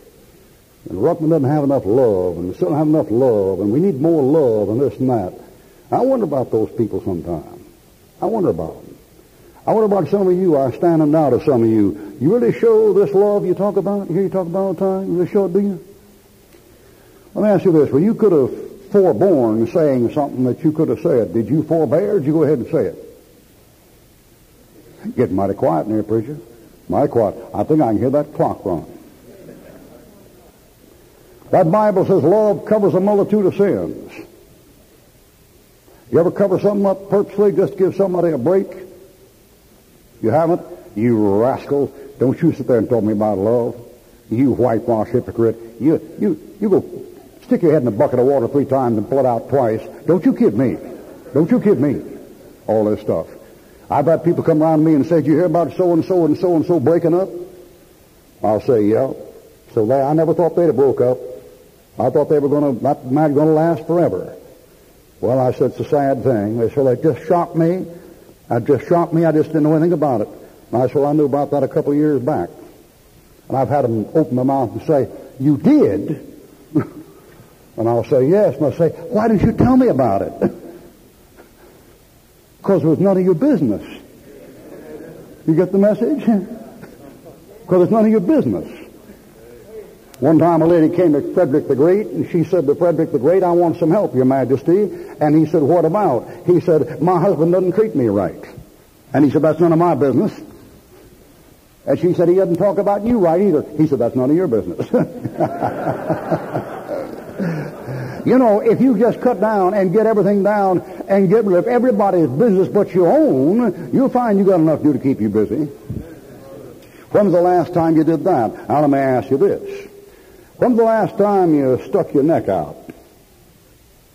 And Ruckman doesn't have enough love, and we still have enough love, and we need more love, and this and that. I wonder about those people sometimes. I wonder about them. I wonder about some of you. I standing out of some of you. You really show this love you talk about? You hear you talk about all the time? You really show it, do you? Let me ask you this. Well, you could have forborne saying something that you could have said. Did you forbear or did you go ahead and say it? Getting mighty quiet in here, preacher. Mighty quiet. I think I can hear that clock run. That Bible says love covers a multitude of sins. You ever cover something up purposely just to give somebody a break? You haven't? You rascal. Don't you sit there and talk me about love. You whitewash hypocrite. You, you, you go stick your head in a bucket of water three times and pull it out twice. Don't you kid me. Don't you kid me. All this stuff. I've had people come around to me and say, you hear about so and so and so and so breaking up? I'll say, yeah. So they, I never thought they'd have broke up. I thought they were going to, marriage going to last forever. Well, I said, it's a sad thing. They said, it just shocked me. It just shocked me. I just didn't know anything about it. And I said, well, I knew about that a couple of years back. And I've had them open their mouth and say, you did? and I'll say, yes. And I'll say, why didn't you tell me about it? Because it was none of your business. You get the message? Because it's none of your business. One time a lady came to Frederick the Great, and she said to Frederick the Great, I want some help, Your Majesty. And he said, what about? He said, my husband doesn't treat me right. And he said, that's none of my business. And she said, he doesn't talk about you right either. He said, that's none of your business. you know, if you just cut down and get everything down and get rid of everybody's business but your own, you'll find you got enough to do to keep you busy. When was the last time you did that? Now let me ask you this. When's the last time you stuck your neck out?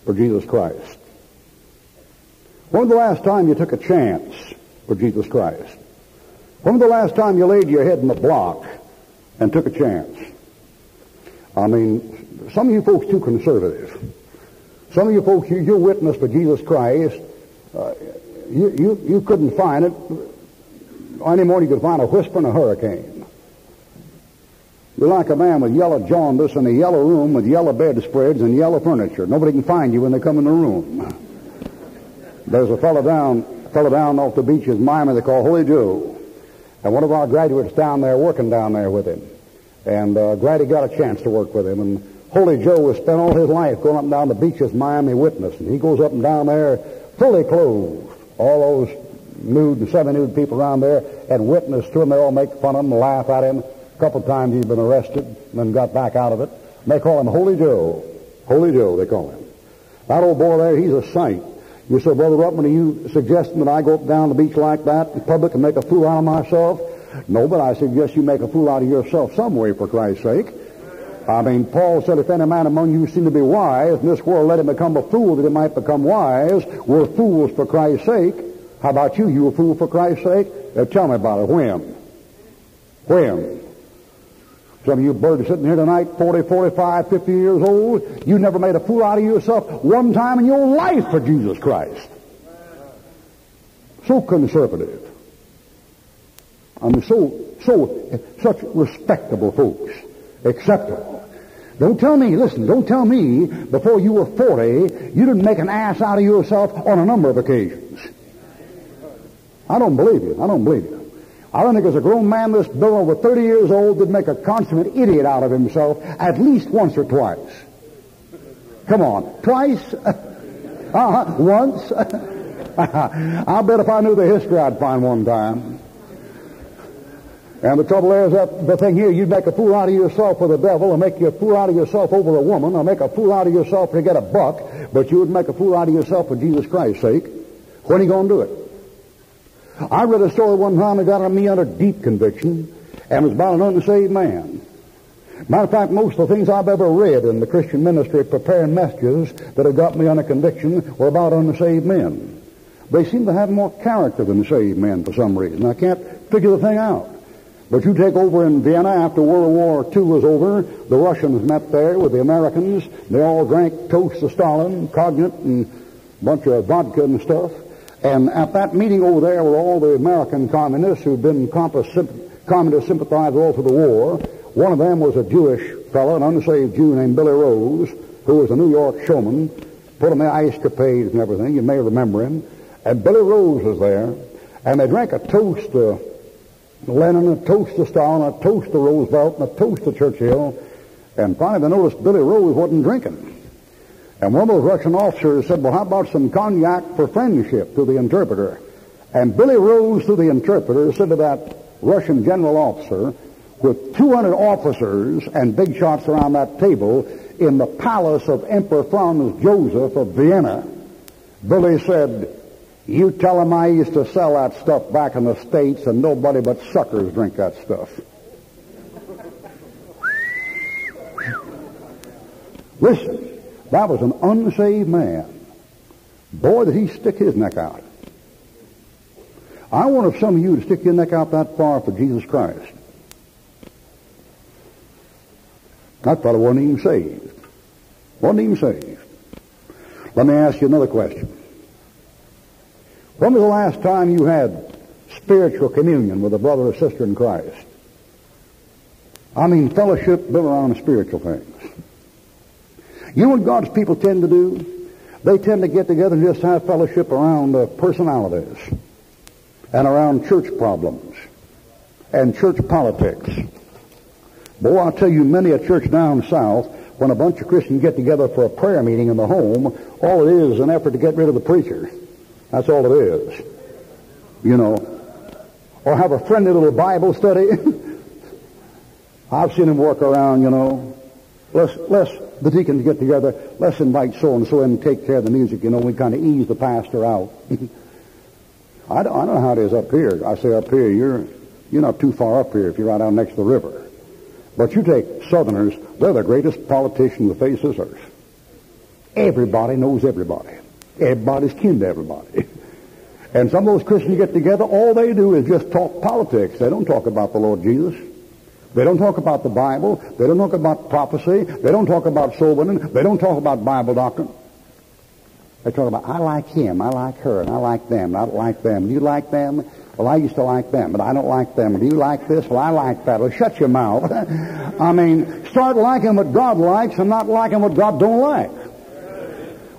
for Jesus Christ? When was the last time you took a chance for Jesus Christ? When was the last time you laid your head in the block and took a chance? I mean, some of you folks too conservative. Some of you folks, you, your witness for Jesus Christ, uh, you, you, you couldn't find it any more than you could find a whisper in a hurricane. You're like a man with yellow jaundice in a yellow room with yellow bedspreads and yellow furniture. Nobody can find you when they come in the room. There's a fellow down, fellow down off the beaches in Miami they call Holy Joe. And one of our graduates down there working down there with him. And uh, Grady got a chance to work with him. And Holy Joe has spent all his life going up and down the beaches Miami witnessing. And he goes up and down there fully clothed. All those nude and semi-nude people around there and witness to him. They all make fun of him, laugh at him. A couple times he's been arrested and then got back out of it. They call him Holy Joe. Holy Joe, they call him. That old boy there, he's a saint. You say, Brother Ruckman, are you suggesting that I go up down the beach like that in public and make a fool out of myself? No, but I suggest you make a fool out of yourself some way, for Christ's sake. I mean, Paul said, if any man among you seem to be wise, in this world let him become a fool that he might become wise. We're fools for Christ's sake. How about you? You a fool for Christ's sake? Tell me about it. When? When? Some of you birds sitting here tonight, 40, 45, 50 years old, you never made a fool out of yourself one time in your life for Jesus Christ. So conservative. I mean, so, so, such respectable folks. Acceptable. Don't tell me, listen, don't tell me before you were 40, you didn't make an ass out of yourself on a number of occasions. I don't believe you. I don't believe you. I don't think there's a grown man this bill over 30 years old that make a consummate idiot out of himself at least once or twice. Come on. Twice? uh-huh. Once? I'll bet if I knew the history I'd find one time. And the trouble is that the thing here, you'd make a fool out of yourself for the devil, or make a fool out of yourself over a woman, or make a fool out of yourself to get a buck, but you would make a fool out of yourself for Jesus Christ's sake. When are you going to do it? I read a story one time that got me under deep conviction, and was about an unsaved man. Matter of fact, most of the things I've ever read in the Christian ministry preparing messages that have got me under conviction were about unsaved men. They seem to have more character than saved men for some reason. I can't figure the thing out. But you take over in Vienna after World War II was over, the Russians met there with the Americans. They all drank toast to Stalin, cognac, and a bunch of vodka and stuff. And at that meeting over there were all the American communists who'd been communist sympathizers all through the war. One of them was a Jewish fellow, an unsaved Jew named Billy Rose, who was a New York showman, put on the ice capades and everything. You may remember him. And Billy Rose was there, and they drank a toast to Lenin, a toast to Stalin, a toast to Roosevelt, and a toast to Churchill. And finally they noticed Billy Rose wasn't drinking. And one of those Russian officers said, well, how about some cognac for friendship to the interpreter? And Billy rose to the interpreter, said to that Russian general officer, with 200 officers and big shots around that table in the palace of Emperor Franz Joseph of Vienna, Billy said, you tell him I used to sell that stuff back in the States and nobody but suckers drink that stuff. Listen, that was an unsaved man. Boy, did he stick his neck out. I want some of you to stick your neck out that far for Jesus Christ. That fellow wasn't even saved. Wasn't even saved. Let me ask you another question. When was the last time you had spiritual communion with a brother or sister in Christ? I mean fellowship built around a spiritual things. You know what God's people tend to do? They tend to get together and just have fellowship around uh, personalities and around church problems and church politics. Boy, I'll tell you, many a church down south, when a bunch of Christians get together for a prayer meeting in the home, all it is is an effort to get rid of the preacher. That's all it is. You know. Or have a friendly little Bible study. I've seen them work around, you know. Let's, let's the deacons get together, let's invite so and so in and take care of the music. You know, we kind of ease the pastor out. I, don't, I don't know how it is up here. I say up here, you're you're not too far up here if you're right down next to the river. But you take Southerners, they're the greatest politicians the face of earth. Everybody knows everybody. Everybody's kin to everybody. And some of those Christians get together, all they do is just talk politics. They don't talk about the Lord Jesus. They don't talk about the Bible. They don't talk about prophecy. They don't talk about soul winning. They don't talk about Bible doctrine. They talk about, I like him, I like her, and I like them, and I don't like them. Do you like them? Well, I used to like them, but I don't like them. Do you like this? Well, I like that. Well, shut your mouth. I mean, start liking what God likes and not liking what God don't like.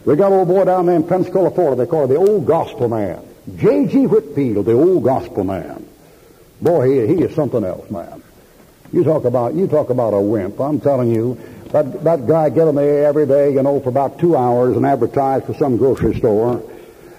We got an old boy down there in Pensacola, Florida. They call him the old gospel man. J.G. Whitfield, the old gospel man. Boy, he, he is something else, man. You talk about you talk about a wimp. I'm telling you, that that guy get in there every day, you know, for about two hours and advertise for some grocery store,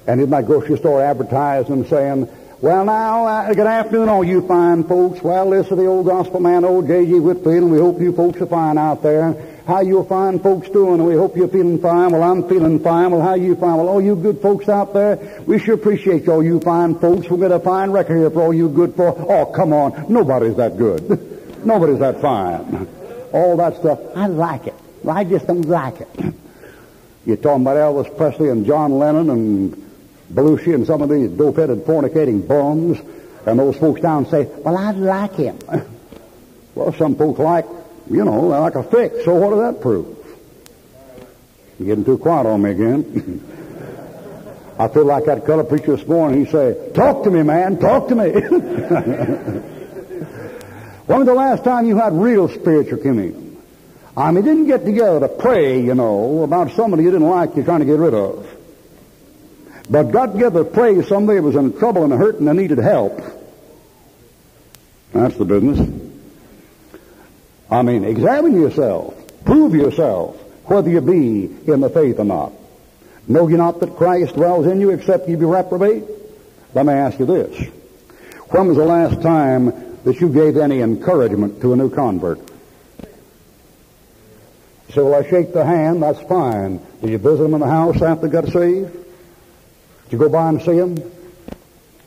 and in that grocery store advertising saying, "Well, now, uh, good afternoon, all you fine folks. Well, this is the old gospel man, old J.G. Whitfield, and we hope you folks are fine out there." How you fine folks doing? We hope you're feeling fine. Well, I'm feeling fine. Well, how you fine? Well, all you good folks out there, we sure appreciate all you fine folks. Get a fine record here for all you good folks. Oh, come on. Nobody's that good. Nobody's that fine. All that stuff, I like it. I just don't like it. You're talking about Elvis Presley and John Lennon and Belushi and some of these dope-headed fornicating bums, and those folks down say, well, I like him. Well, some folks like you know, like a fix. So what does that prove? You're getting too quiet on me again. I feel like that color preacher this morning. He say, "Talk to me, man. Talk to me." when was the last time you had real spiritual communion? I mean, didn't get together to pray, you know, about somebody you didn't like, you're trying to get rid of. But got together to pray somebody was in trouble and hurt and needed help. That's the business. I mean, examine yourself. Prove yourself whether you be in the faith or not. Know ye not that Christ dwells in you except ye be reprobate? Let me ask you this. When was the last time that you gave any encouragement to a new convert? You say, well, I shake the hand, that's fine. Did you visit them in the house after they got saved? Did you go by and see them?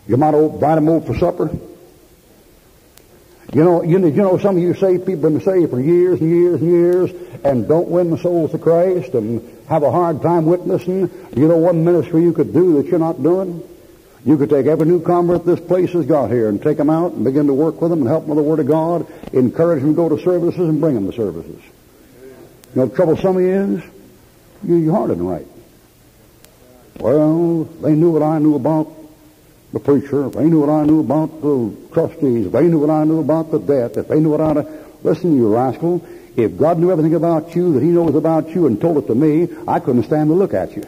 You might invite them over for supper? You know, you, you know, some of you saved people been saved for years and years and years and don't win the souls to Christ and have a hard time witnessing. You know one ministry you could do that you're not doing? You could take every new convert this place has got here and take them out and begin to work with them and help them with the Word of God, encourage them to go to services and bring them to services. You know the trouble some of you is? You, your heart isn't right. Well, they knew what I knew about the preacher, if they knew what I knew about the trustees, if they knew what I knew about the debt, if they knew what I knew, listen, you rascal, if God knew everything about you that He knows about you and told it to me, I couldn't stand to look at you.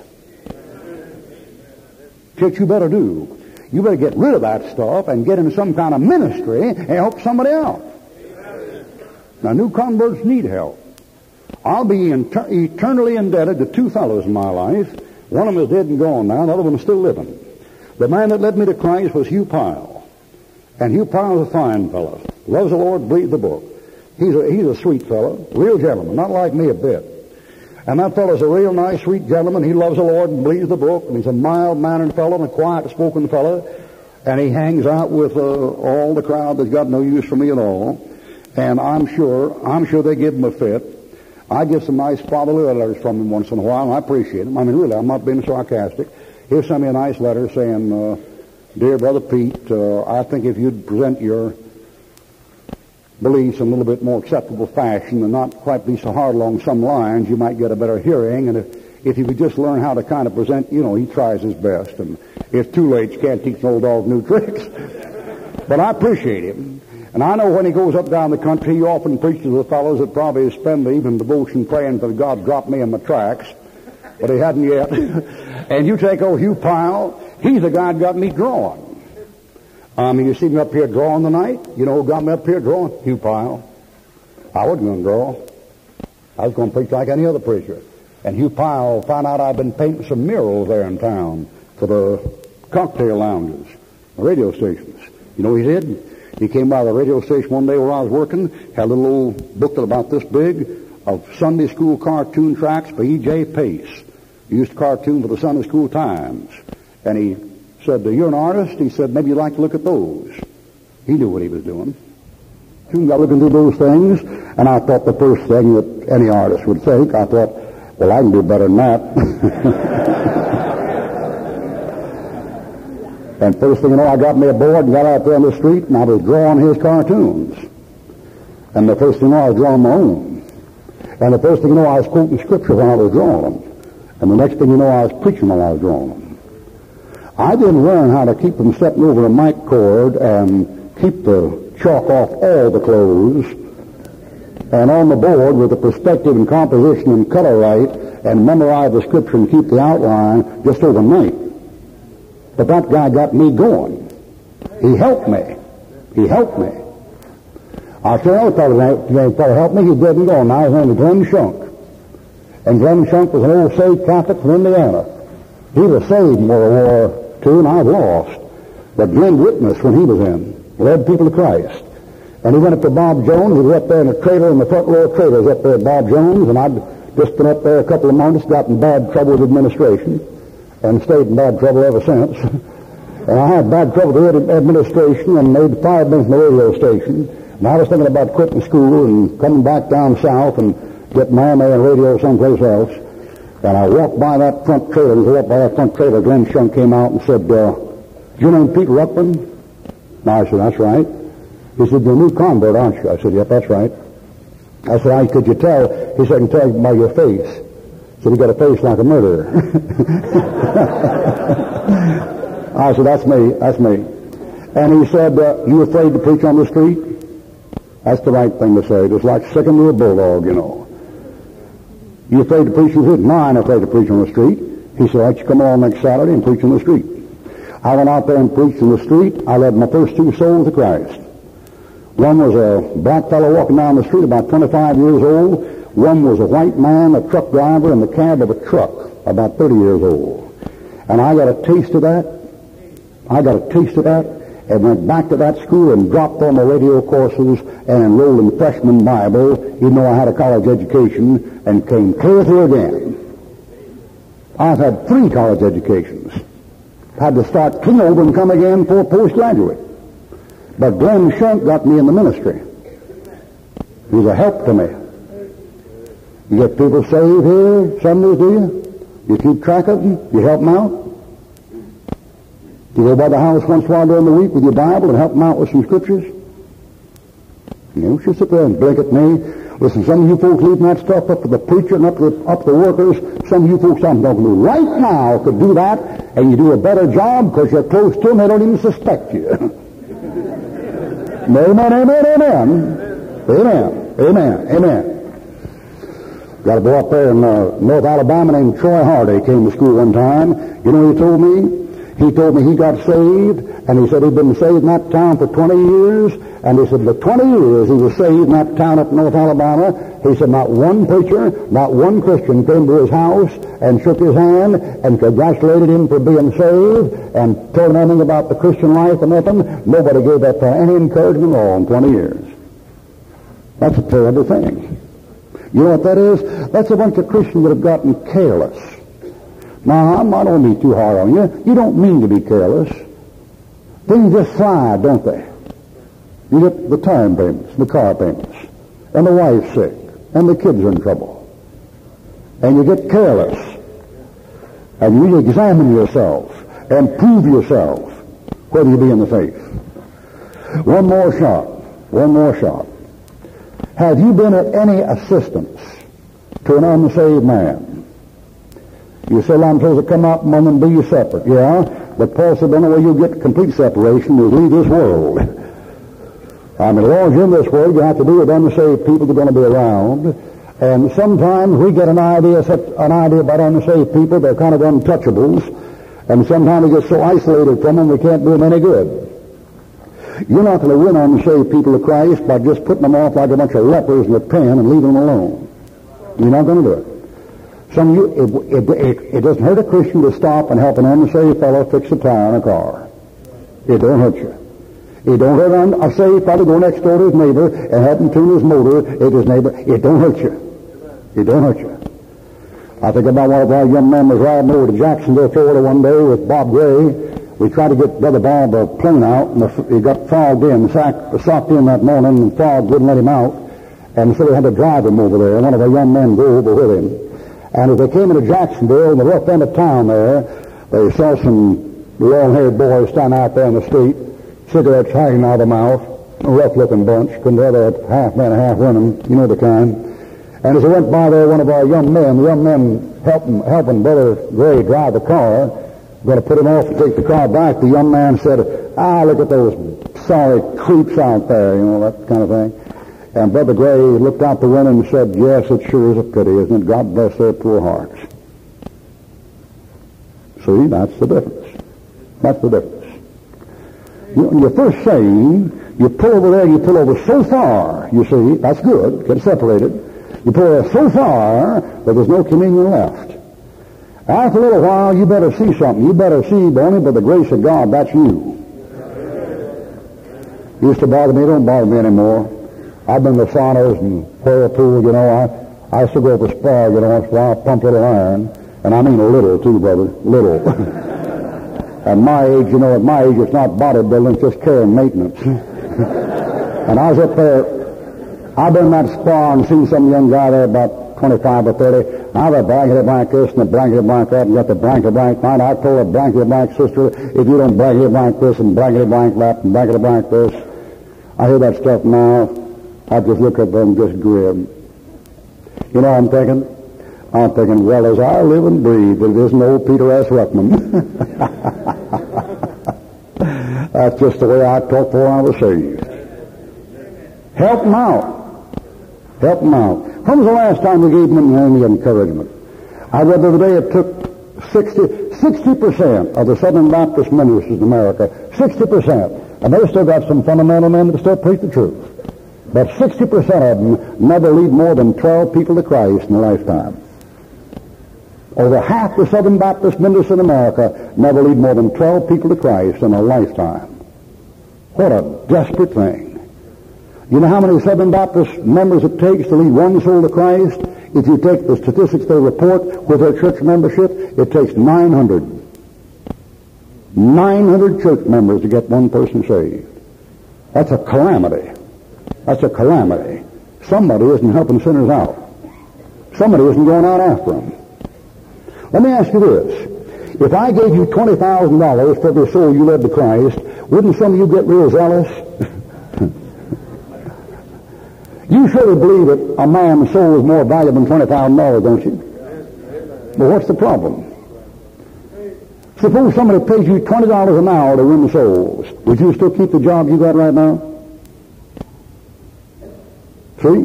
What you better do, you better get rid of that stuff and get into some kind of ministry and help somebody else. Now, new converts need help. I'll be inter- eternally indebted to two fellows in my life. One of them is dead and gone now, the other one is still living. The man that led me to Christ was Hugh Pyle. And Hugh Pyle is a fine fellow. Loves the Lord, believes the book. He's a, he's a sweet fellow, real gentleman, not like me a bit. And that fellow's a real nice, sweet gentleman. He loves the Lord and believes the book, and he's a mild-mannered fellow and a quiet-spoken fellow. And he hangs out with uh, all the crowd that's got no use for me at all. And I'm sure, I'm sure they give him a fit. I get some nice fatherly letters from him once in a while, and I appreciate them. I mean, really, I'm not being sarcastic. He'll send me a nice letter saying, uh, Dear Brother Pete, uh, I think if you'd present your beliefs in a little bit more acceptable fashion and not quite be so hard along some lines, you might get a better hearing. And if, if you could just learn how to kind of present, you know, he tries his best. And if too late, you can't teach an old dog new tricks. but I appreciate him. And I know when he goes up down the country, he often preaches to the fellows that probably spend the evening devotion praying for God drop me in my tracks but he hadn't yet. and you take old Hugh Pyle, he's the guy that got me drawing. I mean, you see me up here drawing tonight? You know got me up here drawing? Hugh Pyle. I wasn't going to draw. I was going to preach like any other preacher. And Hugh Pyle found out I'd been painting some murals there in town for the cocktail lounges, the radio stations. You know he did? He came by the radio station one day where I was working, had a little old booklet about this big of Sunday school cartoon tracks by E.J. Pace He used to cartoon for the Sunday School Times. And he said, You're an artist? He said, Maybe you'd like to look at those. He knew what he was doing. Soon got looking through those things, and I thought the first thing that any artist would think, I thought, Well, I can do better than that. and first thing you know, I got me a board and got out there on the street and I was drawing his cartoons. And the first thing you know, I was drawing my own. And the first thing you know, I was quoting scripture when I was drawing them. And the next thing you know, I was preaching while I was drawing them. I didn't learn how to keep from stepping over a mic cord and keep the chalk off all the clothes and on the board with the perspective and composition and color right and memorize the scripture and keep the outline just overnight. But that guy got me going. He helped me. He helped me. I said, I thought that fellow helped me. He didn't go. Now his name is Glenn Shunk. And Glenn Shunk was an old saved Catholic from Indiana. He was saved in World War II, and I was lost. But Glenn witnessed when he was in, led people to Christ. And he went up to Bob Jones. He was up there in a trailer in the front row of trailers up there at Bob Jones. And I'd just been up there a couple of months, got in bad trouble with administration, and stayed in bad trouble ever since. and I had bad trouble with administration and made five minutes in the radio station. And I was thinking about quitting school and coming back down south and getting my MA and radio someplace else. And I walked by that front trailer. I walked by that front trailer, Glenn Shunk came out and said, uh, "Is your name Pete Ruckman?" And I said, "That's right." He said, you're a new convert, aren't you? I said, yep, that's right. I said, how could you tell? He said, I can tell by your face. He said, you got a face like a murderer. I said, that's me, that's me. And he said, uh, you afraid to preach on the street? That's the right thing to say. It's like sticking to a bulldog, you know. You afraid to preach the street? No, I'm afraid to preach on the street. He said, why don't you come on next Saturday and preach on the street? I went out there and preached on the street. I led my first two souls to Christ. One was a black fellow walking down the street about 25 years old. One was a white man, a truck driver in the cab of a truck, about 30 years old. And I got a taste of that. I got a taste of that and went back to that school and dropped all my radio courses and enrolled in freshman Bible, even though I had a college education, and came clear through again. I've had three college educations. Had to start clean over and come again for postgraduate. But Glenn Shunk got me in the ministry. He's a help to me. You get people saved here Sundays, do you? You keep track of them? You help them out? You go by the house once while during the week with your Bible and help them out with some scriptures? You just sit there and blink at me. Listen, some of you folks leaving that stuff up to the preacher and up to the, up the workers. Some of you folks I'm talking to right now could do that, and you do a better job because you're close to them. They don't even suspect you. amen, amen, amen. Amen, amen, amen. Got a boy up there in uh, North Alabama named Troy Hardy came to school one time. You know what he told me? He told me he got saved, and he said he'd been saved in that town for 20 years, and he said for 20 years he was saved in that town up North Alabama. He said not one preacher, not one Christian came to his house and shook his hand and congratulated him for being saved and told him anything about the Christian life and nothing. Nobody gave that any encouragement at all in 20 years. That's a terrible thing. You know what that is? That's a bunch of Christians that have gotten careless. Now, I'm not going to be too hard on you. You don't mean to be careless. Things just slide, don't they? You get the time payments, the car payments, and the wife's sick, and the kids are in trouble. And you get careless. And you examine yourself and prove yourself whether you be in the faith. One more shot. One more shot. Have you been of any assistance to an unsaved man? You say, well, I'm supposed to come out among them and be separate. Yeah, but Paul said the only way you get complete separation is leave this world. I mean, as long as you're in this world, you have to do with unsaved people that are going to be around. And sometimes we get an idea, an idea about unsaved people, they're kind of untouchables. And sometimes we get so isolated from them we can't do them any good. You're not going to win unsaved people to Christ by just putting them off like a bunch of lepers in a pen and leaving them alone. You're not going to do it. Some you, it, it, it, it, doesn't hurt a Christian to stop and help an unsaved fellow fix a tire on a car. It don't hurt you. It don't hurt a saved fellow go next door to his neighbor and help him tune his motor at his neighbor. It don't hurt you. It don't hurt you. I think about one of our young men was riding over to Jacksonville, Florida one day with Bob Gray. We tried to get Brother Bob a plane out, and he got fogged in, sacked, socked in that morning, and fog wouldn't let him out. And so we had to drive him over there. and One of our young men go over with him. And as they came into Jacksonville, in the rough end of town there, they saw some long-haired boys standing out there in the street, cigarettes hanging out of their mouth, a rough-looking bunch, couldn't tell they half men, half women, you know the kind. And as they went by there, one of our young men, the young men helping, helping Brother Gray drive the car, going to put him off and take the car back, the young man said, ah, look at those sorry creeps out there, you know, that kind of thing. And Brother Gray looked out the window and said, yes, it sure is a pity, isn't it? God bless their poor hearts. See, that's the difference. That's the difference. You, you're first saved, you pull over there, you pull over so far, you see, that's good, get separated. You pull over so far that there's no communion left. After a little while, you better see something. You better see, only by the grace of God, that's you. Used to bother me, don't bother me anymore. I've been to saunas and whirlpool, you know. I, I used to go to the spa, you know, once in a while, pump a little iron. And I mean a little, too, brother. Little. at my age, you know, at my age, it's not bodybuilding, it's just care and maintenance. and I was up there, I've been in that spa and seen some young guy there about 25 or 30. I have a blanket blank this and a blanket blank that and got the blanket blank that. I told a blanket blank sister, if you don't blanket blank this and blanket blank that and blanket blank this, I hear that stuff now. I just look at them just grin. You know I'm thinking? I'm thinking, well, as I live and breathe, it isn't old Peter S. Ruckman. That's just the way I talked before I was saved. Help them out. Help them out. When was the last time we gave them any encouragement? I read the other day it took 60, percent of the Southern Baptist ministers in America, 60%, and they still got some fundamental men that still preach the truth. But 60% of them never lead more than 12 people to Christ in a lifetime. Over half the Southern Baptist ministers in America never lead more than 12 people to Christ in a lifetime. What a desperate thing. You know how many Southern Baptist members it takes to lead one soul to Christ? If you take the statistics they report with their church membership, it takes 900. 900 church members to get one person saved. That's a calamity. That's a calamity. Somebody isn't helping sinners out. Somebody isn't going out after them. Let me ask you this. If I gave you $20,000 for every soul you led to Christ, wouldn't some of you get real zealous? You surely believe that a man's soul is more valuable than twenty thousand dollars, don't you? But what's the problem? Suppose somebody pays you twenty dollars an hour to win souls. Would you still keep the job you got right now? See?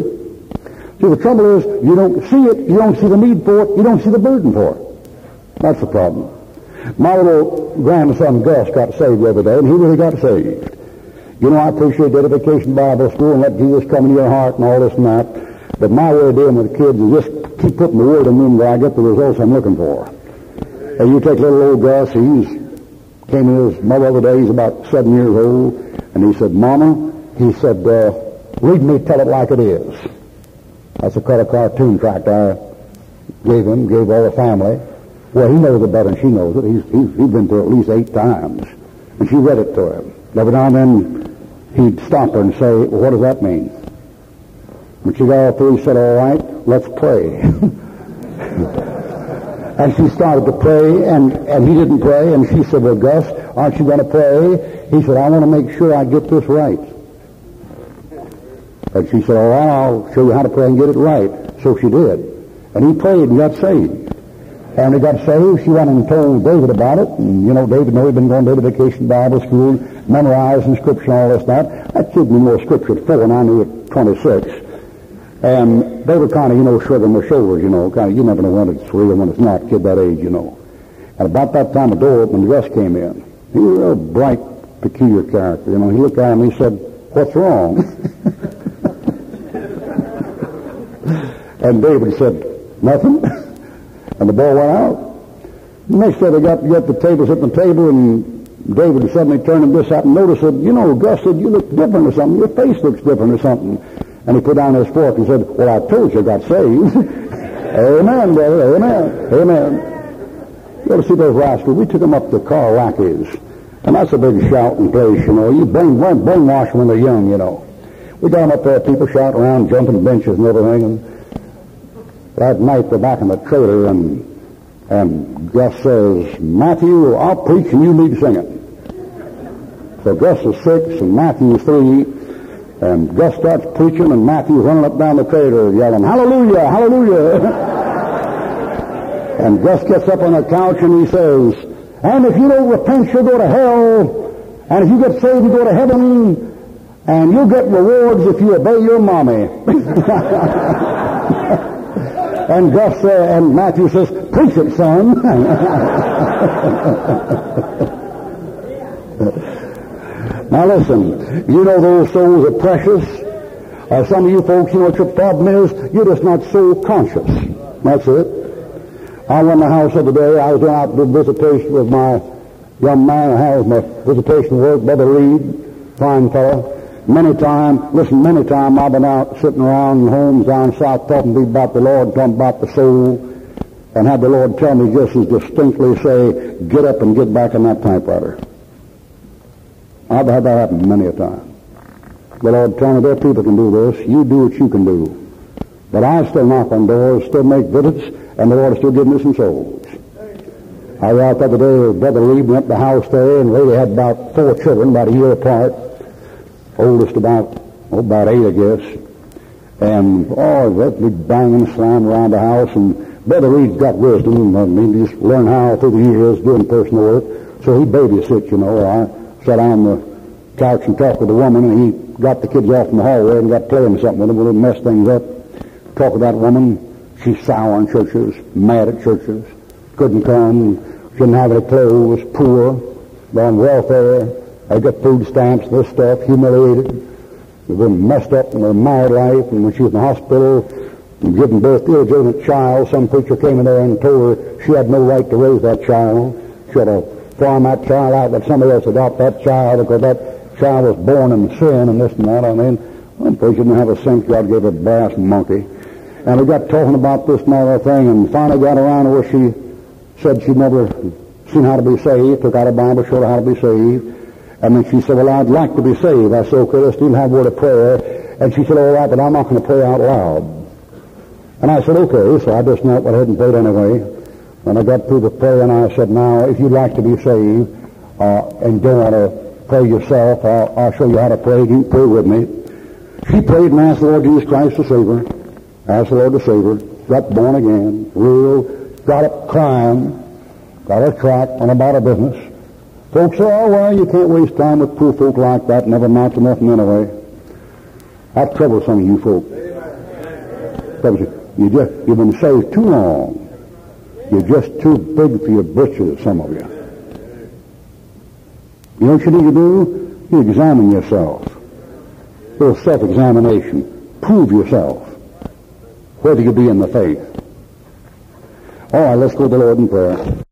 See, the trouble is, you don't see it, you don't see the need for it, you don't see the burden for it. That's the problem. My little grandson Gus got saved the other day, and he really got saved. You know, I appreciate dedication Bible school and let Jesus come into your heart and all this and that. But my way of dealing with the kids is just keep putting the word in them where I get the results I'm looking for. And you take little old Gus, he's came in his mother the other day, he's about seven years old, and he said, Mama, he said, uh, read me Tell It Like It Is. That's a cut of cartoon tract I gave him, gave all the family. Well, he knows it better than she knows it. He's, he's, he's been to it at least eight times. And she read it to him. Every now and then he'd stop her and say, well, what does that mean? When she got all through, he said, all right, let's pray. and she started to pray, and, and he didn't pray, and she said, well, Gus, aren't you going to pray? He said, I want to make sure I get this right. And she said, right, I'll show you how to pray and get it right. So she did. And he prayed and got saved. And he got saved. She went and told David about it. And, you know, David knew he'd been going to vacation Bible school, memorizing scripture and all this that. That kid knew more scripture at four, and I knew at 26. And they were kind of, you know, shrugging their shoulders, you know, kind of, you never know when it's real and when it's not, kid that age, you know. And about that time, the door opened and Gus came in. He was a real bright, peculiar character, you know. He looked at him and he said, what's wrong? and David said, nothing. And the boy went out. Next day they got, to get the tables at the table and David suddenly turned and this up and noticed that, you know, Gus said, you look different or something. Your face looks different or something. And he put down his fork and said, well, I told you I got saved. Amen, brother. Amen. Amen. You ever see those rascals? We took them up to Carl Lackey's. And that's a big shouting place, you know. You brainwash them when they're young, you know. We got them up there, people shouting around, jumping benches and everything. And That night they're back in the trailer and and Gus says, Matthew, I'll preach and you lead singing. So Gus is six and Matthew is three. And Gus starts preaching and Matthew's running up down the trailer yelling, Hallelujah, Hallelujah. and Gus gets up on the couch and he says, and if you don't repent, you'll go to hell. And if you get saved, you go to heaven. And you'll get rewards if you obey your mommy. and Gus uh, and Matthew says, preach it, son. now listen, you know those souls are precious. Uh, some of you folks, you know what your problem is? You're just not soul conscious. That's it. I went to the house the other day. I was doing out doing visitation with my young man I had my visitation work, Brother Reed, fine fellow. Many times, listen, many times I've been out sitting around in homes down south talking to about the Lord, talking about the soul, and had the Lord tell me just as distinctly say, get up and get back in that typewriter. I've had that happen many a time. The Lord told me there people can do this. You do what you can do. But I still knock on doors, still make visits, and the Lord is still giving me some souls. I was out the other day Brother Reed, went to the house there, and lady had about four children, about a year apart. Oldest about, oh, about eight, I guess. And, oh, that big banging slam around the house, and Brother Reed's got wisdom. I mean, just learned how through the years doing personal work. So he babysits, you know. I sat on the couch and talked with the woman, and he got the kids off in the hallway and got playing something with them. We'll mess things up. Talk with that woman. She's sour in churches, mad at churches, couldn't come, didn't have any clothes, poor, on welfare. They got food stamps, this stuff, humiliated. They've been messed up in their married life, and when she was in the hospital, and giving birth to a illegitimate child, some preacher came in there and told her she had no right to raise that child. She had to farm that child out, let somebody else adopt that child because that child was born in sin and this and that. I mean, one preacher didn't have a sense God gave a brass monkey. And we got talking about this and other thing, and finally got around to where she said she'd never seen how to be saved, took out a Bible, showed her how to be saved. And then she said, well, I'd like to be saved. I said, okay, let's even have a word of prayer. And she said, all right, but I'm not going to pray out loud. And I said, okay. So I just knelt my head and prayed anyway. When I got through the prayer, and I said, now, if you'd like to be saved, uh, and don't want to pray yourself, I'll, I'll show you how to pray. You pray with me. She prayed and asked the Lord Jesus Christ to save her asked the Lord to save her, got born again, real, got up crying, got her track, went about her business. Folks say, oh, well, you can't waste time with poor folk like that, never amount to nothing anyway. That troubles some of you folk. folks. You just, you've been saved too long. You're just too big for your britches, some of you. You know what you need to do? You examine yourself. A little self-examination. Prove yourself whether you be in the faith. All right, let's go to the Lord in prayer.